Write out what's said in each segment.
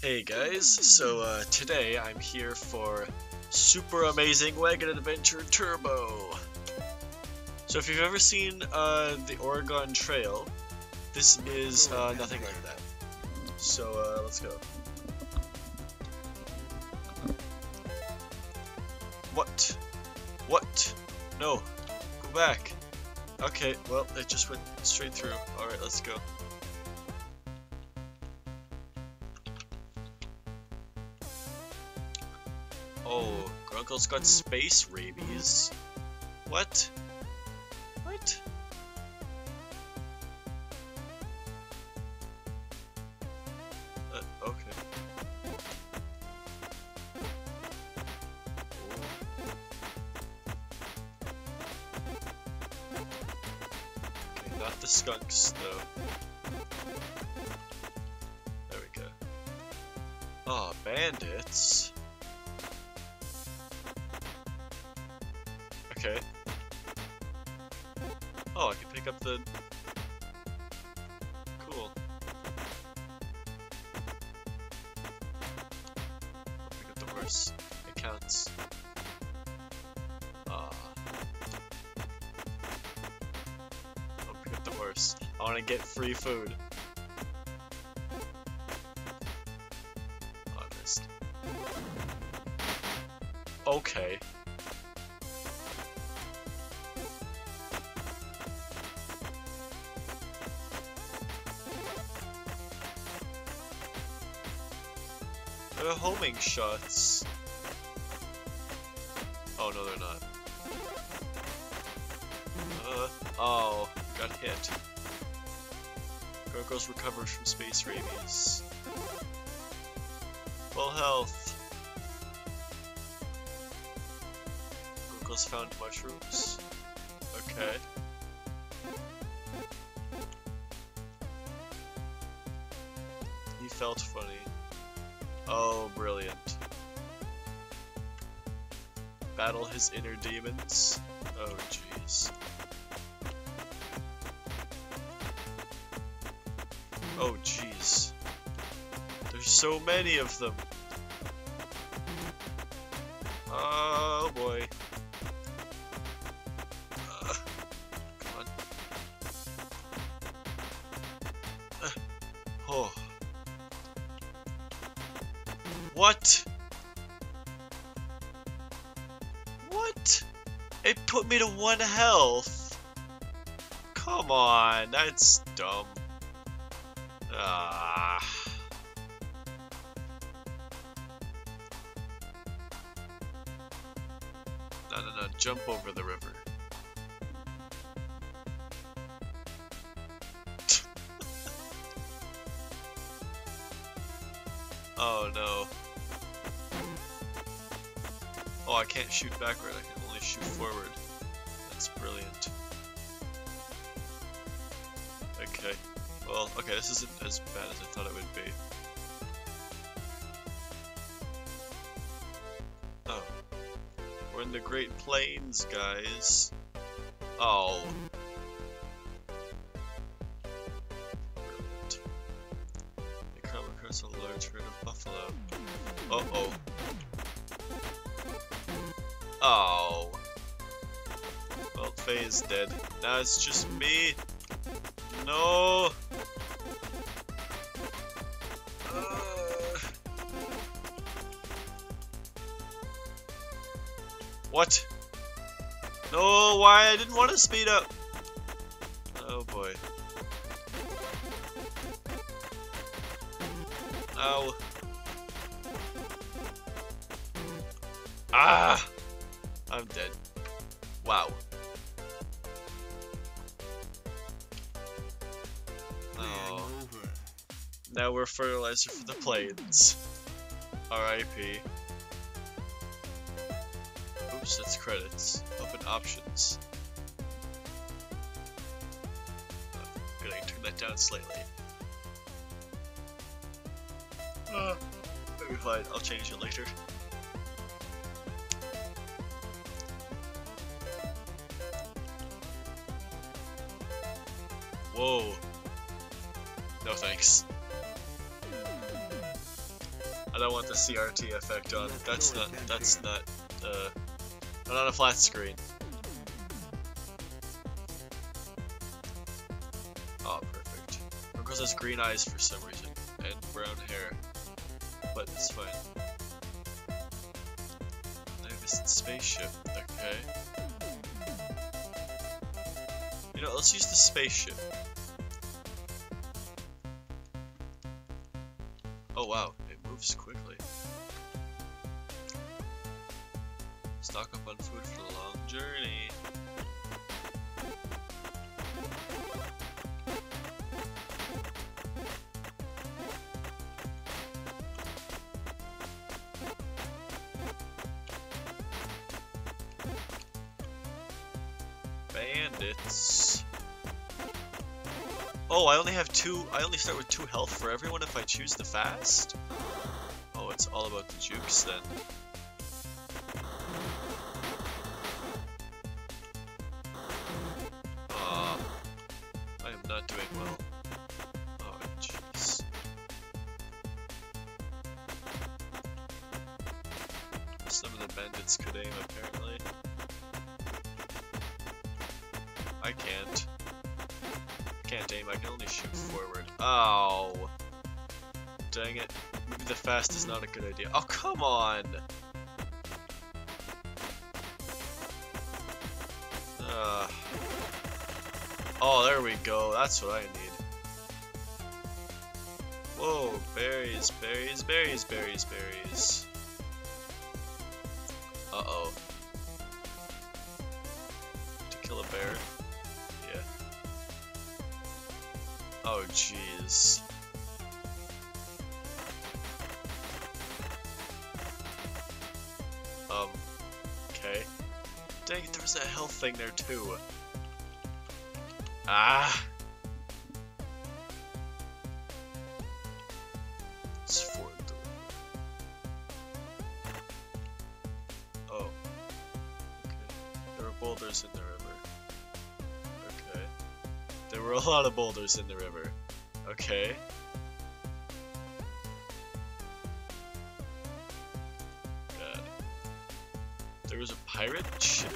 Hey guys, so uh, today I'm here for Super Amazing Wagon Adventure Turbo. So if you've ever seen uh, the Oregon Trail, this is uh, nothing like that. So uh, let's go. What? What? No. Go back. Okay, well, it just went straight through. Alright, let's go. Oh, Grunkle's got space rabies. What? What? Uh, okay. Okay, not the skunks, though. There we go. Oh, bandits. Okay. Oh, I can pick up the... Cool. I'll pick up the horse. It counts. Ah. I'll pick up the horse. I want to get free food. Oh, I missed. Okay. They're homing shots. Oh no, they're not. Uh, oh, got hit. Gargoyles recovers from space rabies. Full health. Gargoyles found mushrooms. Okay. He felt funny. Oh, brilliant. Battle his inner demons. Oh, jeez. Oh, jeez. There's so many of them. Oh, boy. What? What? It put me to one health. Come on, that's dumb. Ah. No, no, no, jump over the river. oh no. Can't shoot backward, I can only shoot forward. That's brilliant. Okay. Well, okay, this isn't as bad as I thought it would be. Oh. We're in the Great Plains, guys. Oh. They come across a large herd of buffalo. Uh-oh. Oh. Well, Faye is dead. Now it's just me. No. Uh. What? No, why? I didn't want to speed up. Oh boy. Ow. Ah! Now we're fertilizer for the plains. R.I.P. Oops, that's credits. Open options. Oh, good, I can turn that down slightly. Uh, maybe fine, I'll change it later. Whoa. No thanks. I don't want the CRT effect on. That's not. That's not. Uh, not on a flat screen. Oh, perfect. Because has green eyes for some reason and brown hair, but it's fine. Magnificent spaceship. Okay. You know, let's use the spaceship. Oh wow, it moves quickly. Stock up on food for the long journey. Oh, I only have two. I only start with two health for everyone if I choose the fast? Oh, it's all about the jukes then. Forward. Oh! Dang it. Maybe the fast is not a good idea. Oh, come on! Uh. Oh, there we go. That's what I need. Whoa, berries, berries, berries, berries, berries. Uh-oh. To kill a bear? Oh, jeez. Um, okay. Dang it, there was a health thing there too. Ah! Boulders in the river. Okay. God. There was a pirate ship?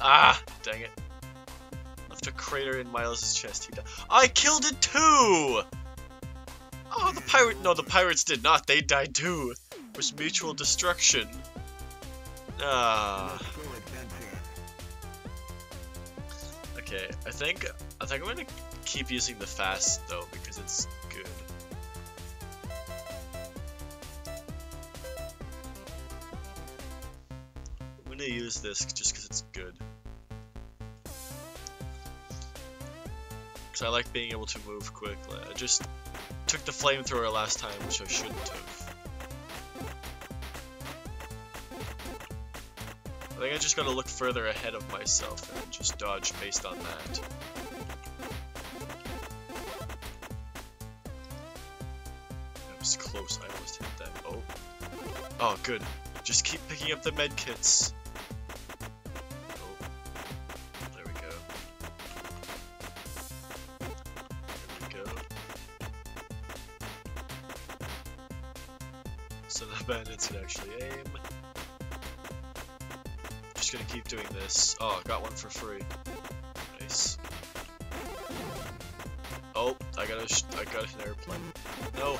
Ah! Dang it. Left a crater in Miles' chest. He died. I killed it too! Oh, the pirate- no, the pirates did not. They died too. It was mutual destruction. Ah. Okay, I think I think I'm gonna keep using the fast though because it's good. I'm gonna use this just because it's good. Because I like being able to move quickly. I just took the flamethrower last time, which I shouldn't have. I think I just gotta look further ahead of myself and just dodge based on that. That was close, I almost hit that. Oh. Oh, good. Just keep picking up the medkits. Oh. There we go. There we go. So the bandits can actually aim. Just gonna keep doing this. Oh, got one for free. Nice. Oh, I got a, I got an airplane. No.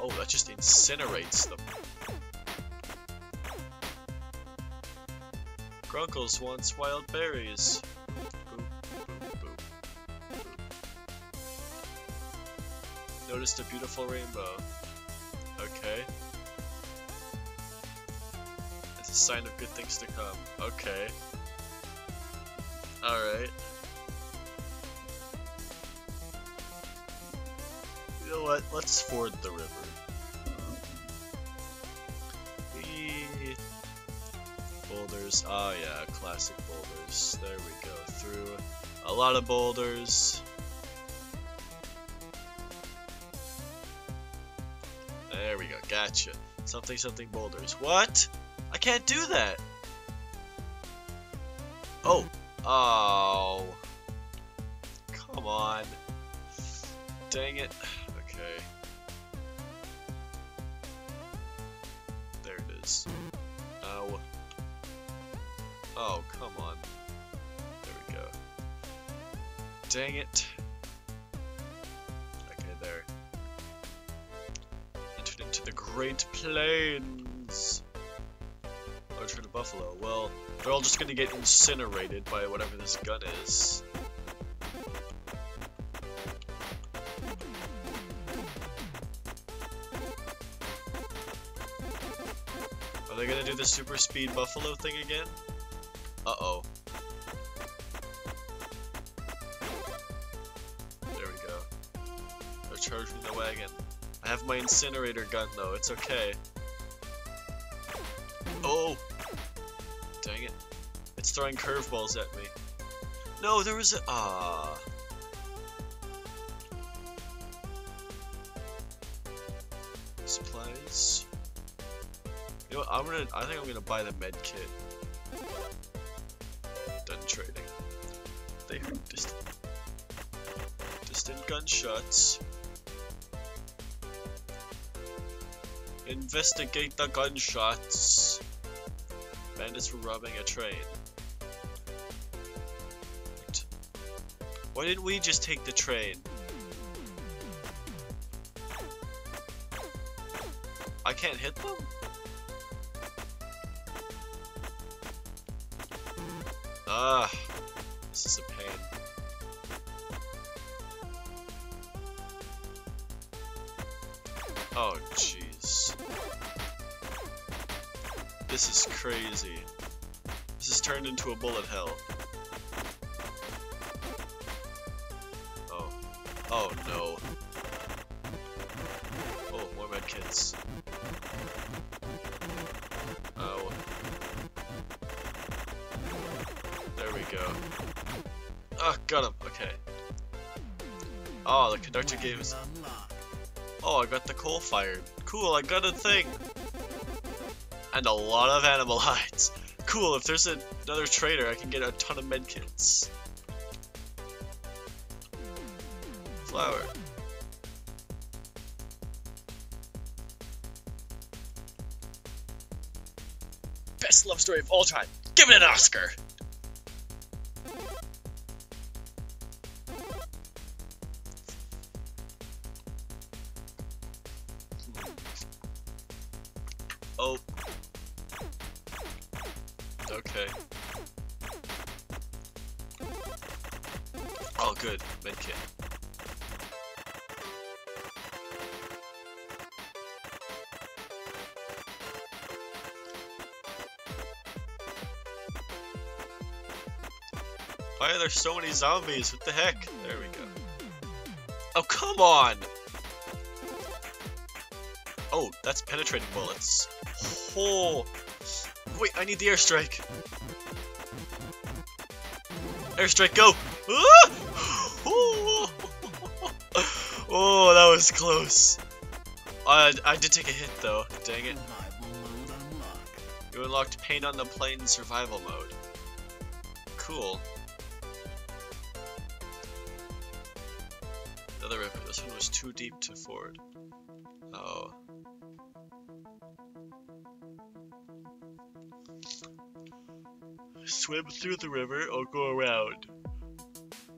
Oh, that just incinerates them. Grunkles wants wild berries. Noticed a beautiful rainbow. Okay. A sign of good things to come. Okay. Alright. You know what? Let's ford the river. Boulders. Oh yeah, classic boulders. There we go. Through a lot of boulders. There we go. Gotcha. Something something boulders. What? Can't do that. Oh. Oh. Come on. Dang it. Okay. There it is. Ow. Oh, come on. There we go. Dang it. Okay, there. Entered into the Great Plains. Herd of buffalo. Well, they're all just gonna get incinerated by whatever this gun is. Are they gonna do the super speed buffalo thing again? Uh-oh. There we go. They're charging the wagon. I have my incinerator gun though, it's okay. Oh! Dang it. It's throwing curveballs at me. No, there was a- ah. Supplies. You know what, I'm gonna- I think I'm gonna buy the med kit. Done trading. They heard distant, distant gunshots. Investigate the gunshots. Bandits were robbing a train. Why didn't we just take the train? I can't hit them? Ah, this is a pain. This is crazy. This has turned into a bullet hell. Oh. Oh no. Oh, more medkits. Oh. There we go. Ah, got him. Okay. Oh, the conductor gave us. Oh, I got the coal fired. Cool, I got a thing. And a lot of animal hides. Cool, if there's a, another trader, I can get a ton of medkits. Flower. Best love story of all time. Give it an Oscar. Oh. Okay. Oh, good. Medkit. Why are there so many zombies? What the heck? There we go. Oh, come on! Oh, that's penetrating bullets. Oh! Wait, I need the airstrike. Airstrike, go! Ah! Oh! that was close. I, I did take a hit though. Dang it. You unlocked Pain on the Plane survival mode. Cool. Another river. This one was too deep to ford. Oh. Swim through the river or go around?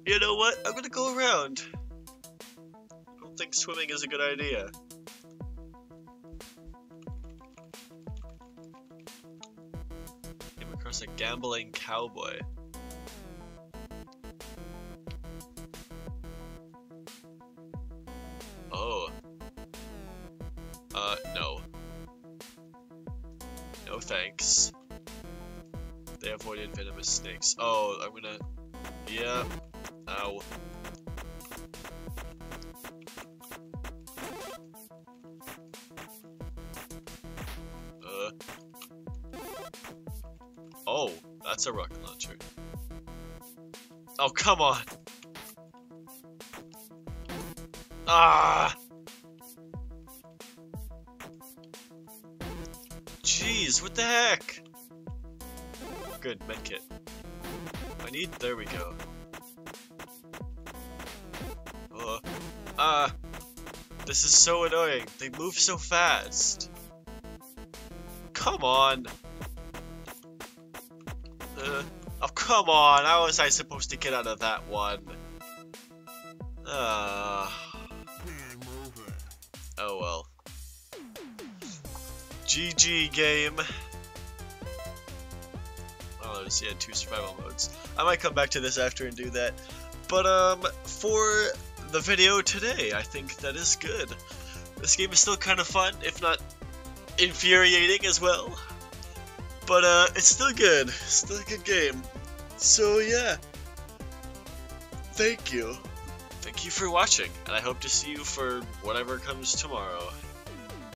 You know what? I'm gonna go around. I don't think swimming is a good idea. Came across a gambling cowboy. Oh. Uh, no. No thanks. They avoided venomous snakes. Oh, I'm gonna... Yeah. Ow. Uh. Oh, that's a rocket launcher. Oh, come on! Ah! Jeez, what the heck? Good, medkit. I need, there we go. Oh, ah, This is so annoying. They move so fast. Come on. Uh, oh, come on. How was I supposed to get out of that one? Uh, oh well. GG game. Oh, just yeah, two survival modes. I might come back to this after and do that. But um, for the video today, I think that is good. This game is still kind of fun, if not infuriating as well. But uh, it's still good. Still a good game. So yeah. Thank you. Thank you for watching, and I hope to see you for whatever comes tomorrow.